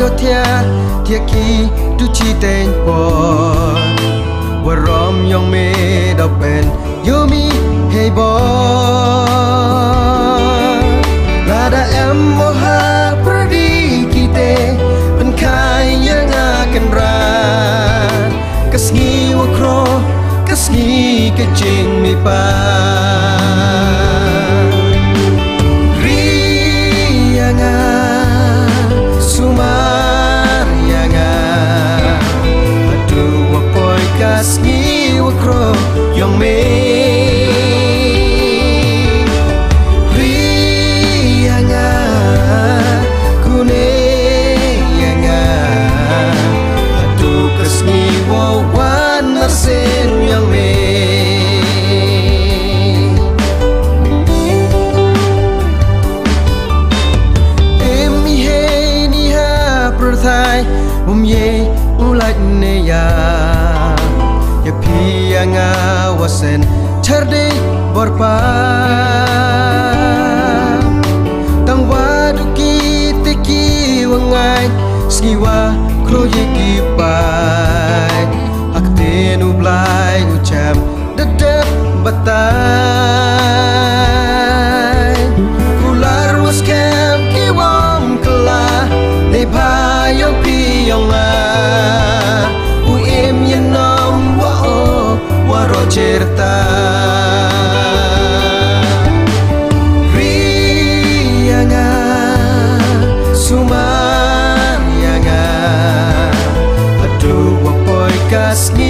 យោធាធាគីទុជីតែងពវរំយងមេដល់ពេលយូមីហេបឡាដាអឹមមហាប្រឌីគីទេមិនខាយយ៉ាងអាកិនរាកស្ងីវក្រកស្ងីកជិងមីបា asni wa kro yong me ri anga kune anga atu kasni wa wan sen yong me Hãy subscribe cho kênh Ghiền Mì Gõ Để không bỏ lỡ những video hấp dẫn je pianga wasen chardi borpa tang wa duki tiki wangai skiwa kroye ki pai akte nu blai ucham dadap batai cerita Rianga Sumarianga Aduh wapoi kasni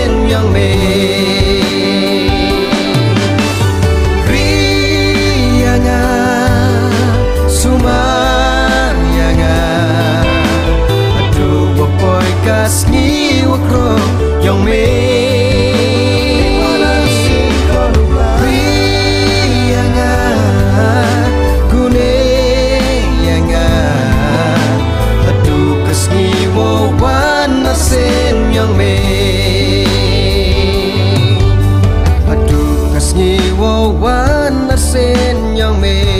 yang me Rianya sumanyanga Aduh wapoi kasni wakro yang me young man